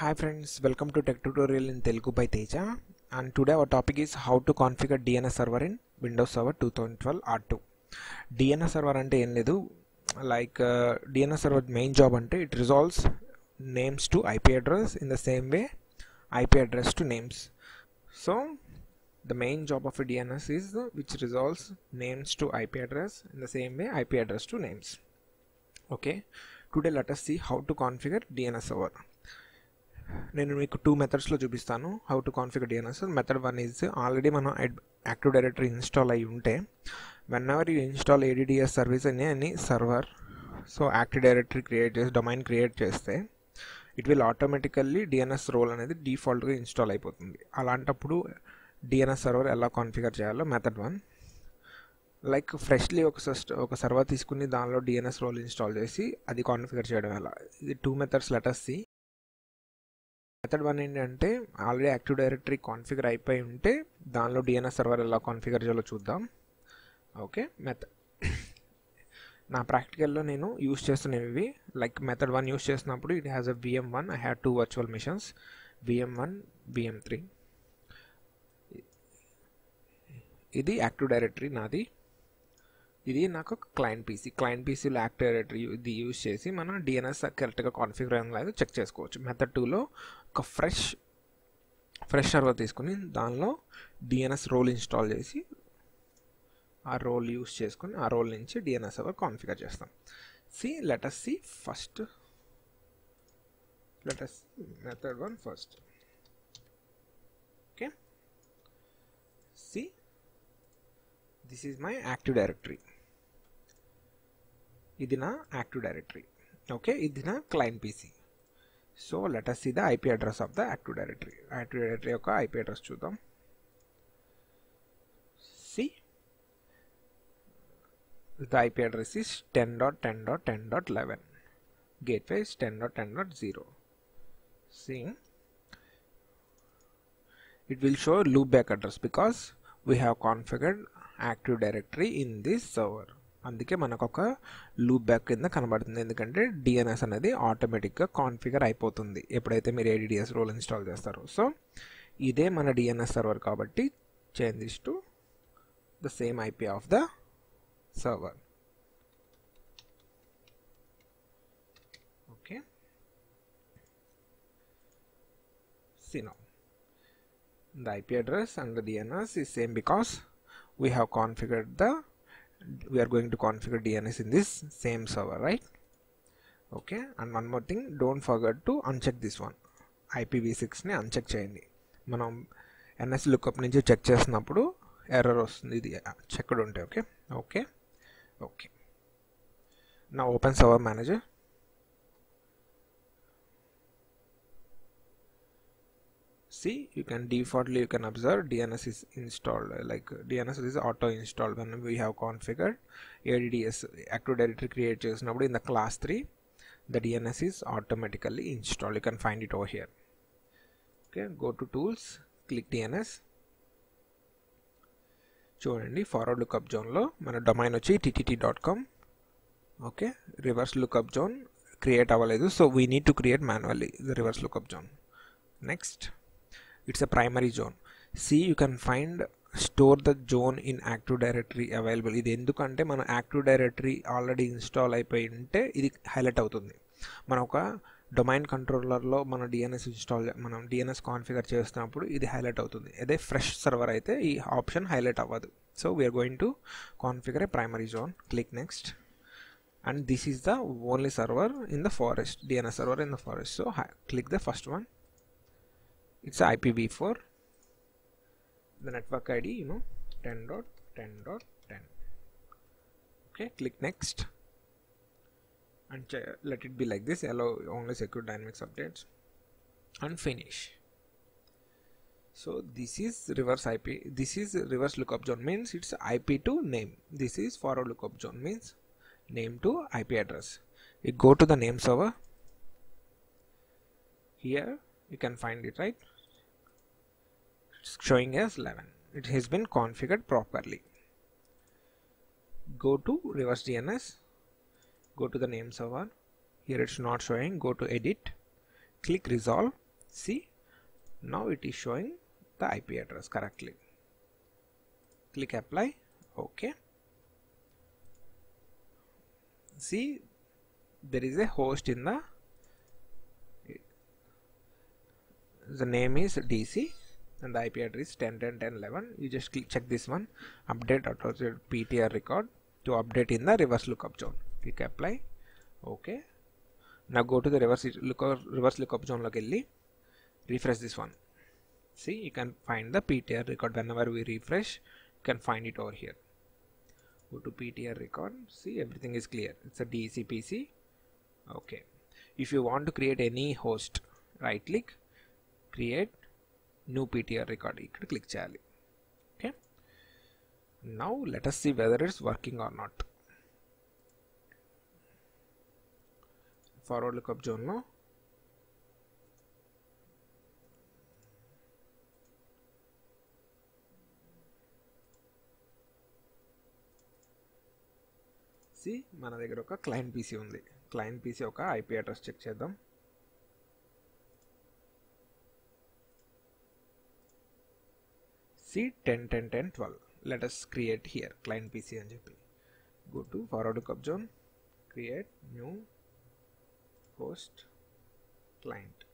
Hi friends, welcome to Tech Tutorial in Telugu by Teja and today our topic is how to configure DNS server in Windows Server 2012 R2. DNS server అంటే ఏం లేదు like DNS server main job అంటే it resolves names to IP address in the same way IP address to names so the main job of a DNS is uh, which resolves names to IP address in the same way IP address to names. Okay, today let us see how to configure DNS server. నేను మీకు two మెథడ్స్లో చూపిస్తాను. How to configure DNS method one is already మనం active directory install అయ్యి ఉంటే whenever you install ADDS service అని అని server so active directory create చేసి డొమైన్ క్రియేట్ చేస్తే it will automatically DNS role అనేది డిఫాల్ట్గా ఇన్స్టాల్ అయిపోతుంది. అలాంటప్పుడు డిఎన్ఎస్ సర్వర్ ఎలా కాన్ఫిగర్ చేయాలో మెథడ్ వన్ లైక్ ఫ్రెష్లీ ఒక సస్ట్ ఒక సర్వర్ తీసుకుని దానిలో డిఎన్ఎస్ రోల్ ఇన్స్టాల్ చేసి అది కాన్ఫిగర్ చేయడం ఎలా? ఇది two methods let us see method one ఏంటంటే ఆల్రెడీ యాక్టివ్ డైరెక్టరీ కాన్ఫిగర్ అయిపోయి ఉంటే దానిలో డిఎన్ఎస్ సర్వర్ ఎలా కాన్ఫిగర్ చేయాలో చూద్దాం. ఓకే మెథడ్ నా ప్రాక్టికల్లో నేను యూస్ చేస్తున్నవి ఇవి. లైక్ మెథడ్ వన్ యూస్ చేసినప్పుడు it has a VM one I had two virtual machines VM one VM three ఇది యాక్టివ్ డైరెక్టరీ నాది. ఇది నాకు క్లయింట్ పీసీ క్లయింట్ పీసీలో యాక్టివ్ డైరెక్టరీ ఇది యూజ్ చేసి మనం డిఎన్ఎస్ కరెక్ట్గా కాన్ఫిగర్ అయ్యిందో లేదో చెక్ చేసుకోవచ్చు. మెథడ్ టూలో ఒక ఫ్రెష్ ఫ్రెష్ సర్వర్ తీసుకుని దానిలో డిఎన్ఎస్ రోల్ ఇన్స్టాల్ చేసి ఆ రోల్ యూస్ చేసుకుని ఆ రోల్ నుంచి డిఎన్ఎస్ సర్వర్ కాన్ఫిగర్ చేస్తాం. See let us see first let us method one first okay see this is my active directory ఇది నా యాక్టివ్ డైరెక్టరీ ఓకే ఇది నా client PC so let's see the IP address of the active directory active directory యొక్క IP address చూద్దాం see the IP address is 10.10.10.11 gateway is 10.10.0 see it will show loopback address because we have configured active directory in this server అందుకే మనకు ఒక loop back కింద కనబడుతుంది. ఎందుకంటే DNS అనేది ఆటోమేటిక్గా కాన్ఫిగర్ అయిపోతుంది. ఎప్పుడైతే మీరు ఏడిడిఎస్ రోల్ ఇన్స్టాల్ చేస్తారో. సో ఇదే మన డిఎన్ఎస్ సర్వర్ కాబట్టి change to the same IP of the server. Okay. See now the the IP address and the DNS is same because we have configured the we are going to configure DNS in this same server right okay and one more thing don't forget to uncheck this one IPv6 ని uncheck చేయండి మనం NS lookup నుంచి check చేసినప్పుడు error వస్తుంది ఇది checked ఉంటే okay okay okay now open server manager see you can defaultly you can observe dns is installed like dns is auto installed when we have configured adds active directory create చేసినప్పుడు in the class 3 the dns is automatically installed you can find it over here okay go to tools click dns చూడండి forward lookup జోన్లో మన domain వచ్చి TTT dot com okay reverse lookup zone create అవ్వలేదు so we need to create manually the reverse lookup zone next it's a primary zone see you can find store the zone in active directory available ఇది ఎందుకంటే మన active directory already install అయిపోయి ఉంటే ఇది highlight అవుతుంది. మన ఒక domain కంట్రోలర్లో మన డిఎన్ఎస్ ఇన్స్టాల్ మనం డిఎన్ఎస్ కాన్ఫిగర్ చేస్తున్నప్పుడు ఇది హైలైట్ అవుతుంది. అదే ఫ్రెష్ సర్వర్ అయితే ఈ ఆప్షన్ హైలైట్ అవ్వదు. So we're going to configure a primary zone click next and this is the only server in the forest DNS server in the forest so click the first one it's IPv4 the network ID you know 10.10.10. 10 okay click next. And let it be like this. Allow only secure dynamics updates. And finish. So this is reverse IP this is reverse lookup zone means it's IP to name. This is forward lookup zone means name to IP address. You go to the name server. Here you can find it right? It's showing as 11 it has been configured properly. Go to reverse dns go to the name server. Here it's not showing. Go to edit. Click resolve. See? Now it is showing the IP address correctly. Click apply. Okay. See? There is a host in the the name is DC and the IP address is 10 10 10 11 you just click check this one. Update associated PTR record to update in the reverse lookup zone. Click apply. Okay. Now go to the reverse lookup reverse lookup zone look refresh this one. See you can find the PTR record. Whenever we refresh you can find it over here. Go to PTR record. See everything is clear. It's a DC PC okay. If you want to create any host right click create new PTR record ఇక్కడ click చేయాలి okay now let us see whether it's working or not forward lookup జోన్లో C మన దగ్గర ఒక client PC ఉంది client PC ఒక IP address check చేద్దాం see 10 10 10 12 let us create here. Client pc and jp go to forward hookup zone. Create new host client.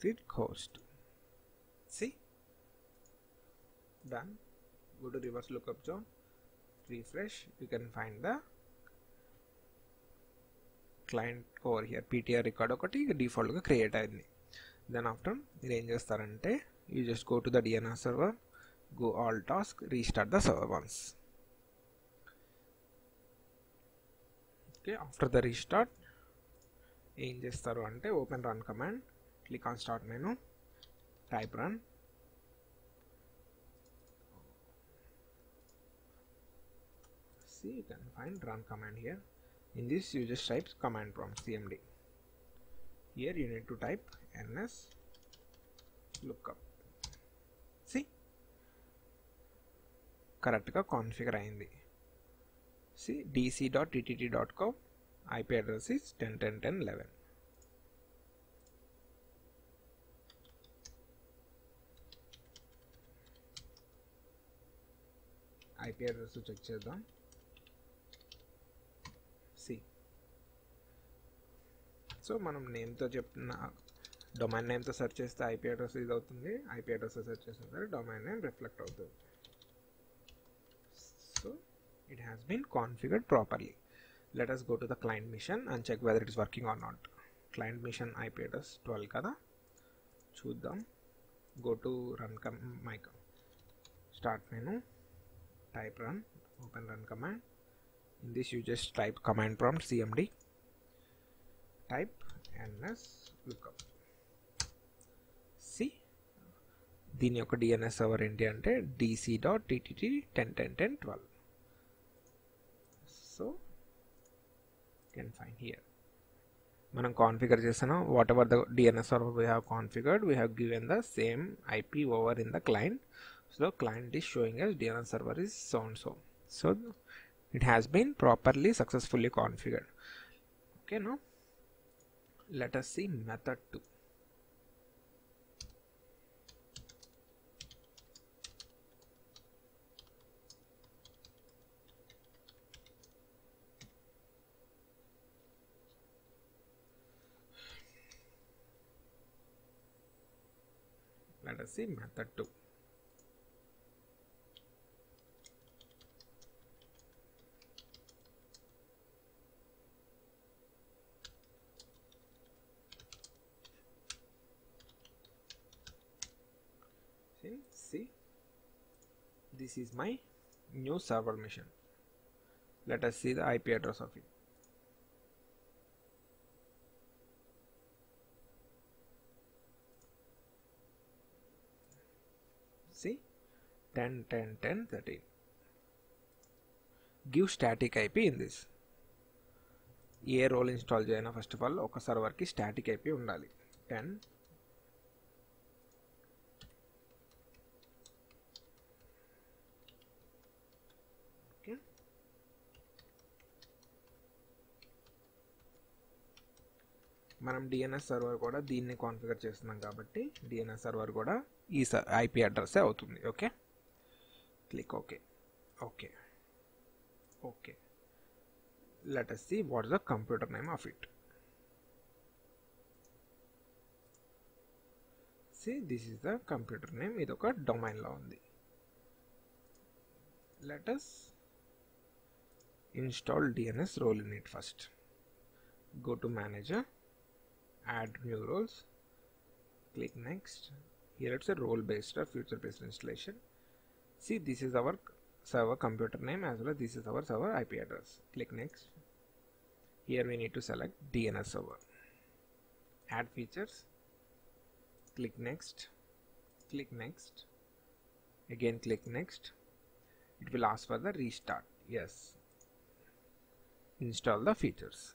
Grid host. See? done go to reverse lookup zone refresh you can find the client over here PTR record ఒకటి డిఫాల్ట్గా create అయింది then after మీరు ఏం చేస్తారంటే you just go to the DNS server go all task restart the server once okay after the restart ఏం చేస్తారు అంటే open run command click on start menu type run see you can find run command here in this you just type command prompt cmd here you need to type ns lookup see కరెక్ట్గా configure అయింది see DC dot TTT dot com IP address is ten ten ten eleven IP address check చేద్దాం so మనం నేమ్తో చెప్తున్న domain నేమ్తో search చేస్తే IP address ఇది అవుతుంది ఐపీ అడ్రస్ సెర్చ్ చేసిన సరే డొమైన్ నేమ్ రిఫ్లెక్ట్ అవుతుంది. So it has been configured properly. Let us go to the client machine and check whether it's working or not. Client machine IP address twelve కదా? చూద్దాం. Go to run come mic. Start menu type run. Open run command. In this you just type command prompt cmd. type ns lookup see దీని యొక్క DNS server ఏంటి అంటే DC dot TTT ten ten ten twelve so can fine here మనం configure చేసిన whatever the DNS server we have configured we have given the same IP over in the client so client is showing S DNS server is sound so so it has been properly successfully configured okay now let us see method 2 let us see method 2 this is my new server machine let us see the IP address of it see 10 10 10 13 give static IP in this A role install చేయనా first of all ఒక సర్వర్కి static IP ఉండాలి 10 మనం DNS server కూడా దీన్ని configure చేస్తున్నాం కాబట్టి DNS server కూడా ఈ ఐపీ అడ్రస్ అవుతుంది okay? Click okay okay okay let us see what is the computer name of it see this is the computer name ఇది ఒక డొమైన్లో ఉంది. Let us install DNS role in it first go to manager add new roles. Click next. Here it's a role based or future based installation. See this is our server computer name as well as this is our server IP address. Click next. Here we need to select DNS server. Add features. Click next. Click next. Again click next. It will ask for the restart. Yes. Install the features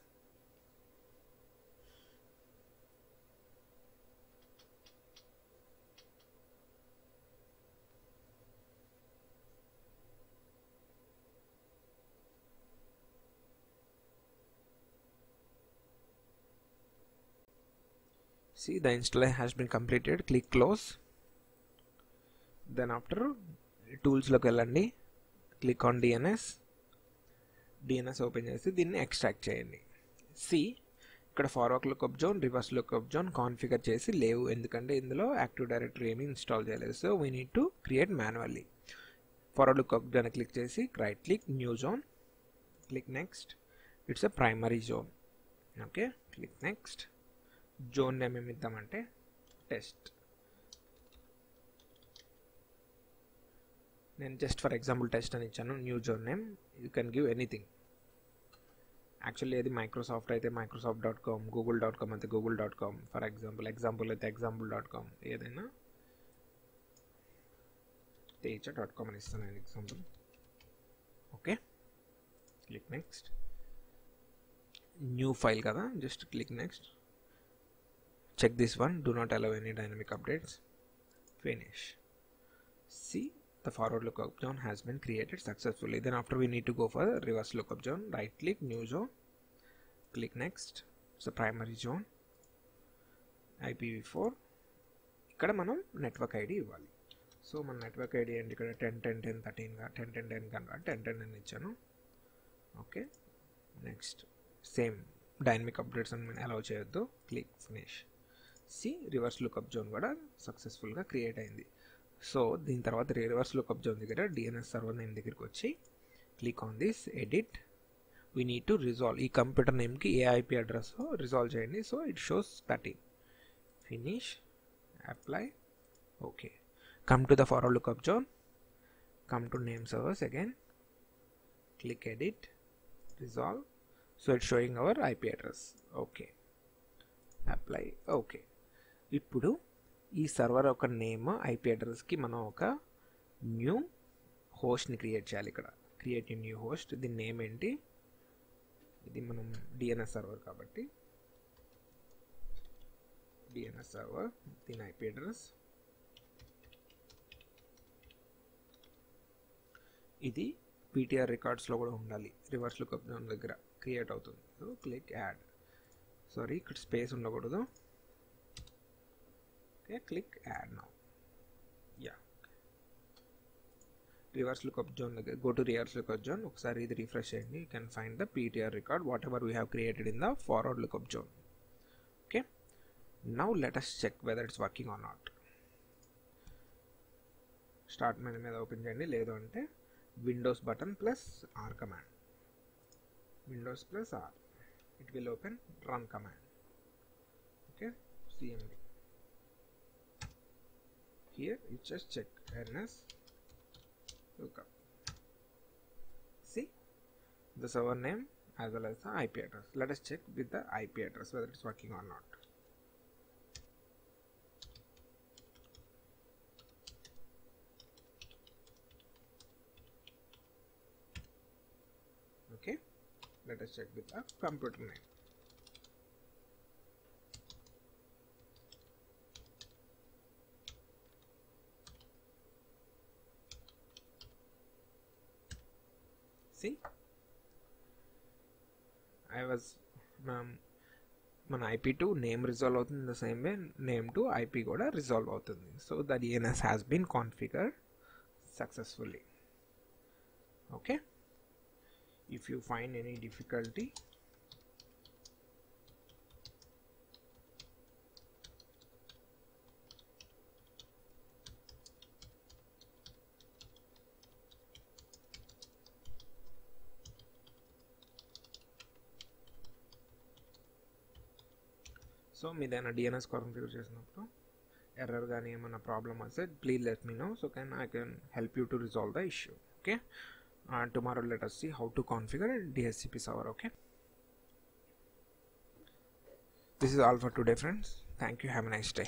see the installation has been completed. Click close. Then after tools లోకి వెళ్ళండి. Click on DNS DNS open చేసి దీన్ని extract చేయండి. See ఇక్కడ forward lookup zone reverse lookup zone configure చేసి లేవు. ఎందుకంటే ఇందులో యాక్టివ్ డైరెక్టరీ ఏమీ ఇన్స్టాల్ చేయలేదు. So we need to create manually forward lookup zone click చేసి right click new zone click next it's a primary zone okay click next zone name ఏమి ఇద్దామంటే test. నేను జస్ట్ ఫర్ ఎగ్జాంపుల్ టెస్ట్ అని ఇచ్చాను new zone name you can give anything. Actually అది Microsoft అయితే Microsoft dot com Google dot com అయితే Google dot com for example example అయితే example dot com ఏదైనా తేజ డాట్ కామ్ అని ఇస్తాను నేను example okay? Click next new file కదా just click next check this one do not allow any dynamic updates finish see the forward lookup zone has been created successfully then after we need to go for the reverse lookup zone right click new zone click next it's the primary zone IPv4 ఇక్కడ మనం network ID ఇవ్వాలి so మన network ID ఏంటి ఇక్కడ ten ten ten థర్టీన్గా ten ten ten కనుక ten ten ten ఇచ్చాను okay next same dynamic updates అని అలౌ చేయొద్దు click finish see reverse lookup zone కూడా సక్సెస్ఫుల్గా క్రియేట్ అయింది. సో దీని తర్వాత రివర్స్ లుకప్ జోన్ దగ్గర డిఎన్ఎస్ సర్వర్ నేమ్ దగ్గరికి వచ్చి click on this edit we need to resolve ఈ కంప్యూటర్ నేమ్కి ఏ ఐపీ అడ్రస్ రిజాల్వ్ చేయండి. So it shows thirteen finish apply okay come to the forward lookup zone come to name servers again click edit resolve so it showing our IP address okay apply okay ఇప్పుడు ఈ server ఒక name IP అడ్రస్కి మనం ఒక new హోస్ట్ని create చేయాలి ఇక్కడ. Create new host దీని నేమ్ ఏంటి? ఇది మనం డిఎన్ఎస్ సర్వర్ కాబట్టి. డిఎన్ఎస్ సర్వర్ దీని ఐపీ అడ్రస్ ఇది పీటీఆర్ రికార్డ్స్లో కూడా ఉండాలి. రివర్స్ లుకప్ దాని దగ్గర క్రియేట్ అవుతుంది. క్లిక్ యాడ్ సారీ ఇక్కడ స్పేస్ ఉండకూడదు. Okay click add now. Yeah. Reverse lookup zone దగ్గర go to reverse lookup zone. ఒకసారి ఇది రిఫ్రెష్ చేయండి. You can find the PTR record whatever we have created in the forward lookup zone. Okay. Now let us check whether it's working or not. Start menu మీద open చేయండి. లేదు అంటే Windows button plus R command. Windows plus R. It will open run command. okay cmd here. You just check ns lookup see? The server name as well as the ip address. Let us check with the ip address whether it's working or not. Okay? Let us check with the computer name C I was మన IP to name resolve అవుతుంది the same way name to IP కూడా resolve అవుతుంది so the DNS has been configure successfully okay if you find any difficulty so మీదైనా DNS configure చేసినప్పుడు error కానీ ఏమైనా problem వస్తే please let me know so can I can help you to resolve the issue okay tomorrow let us see how to configure DHCP server okay this is all for today friends thank you have nice day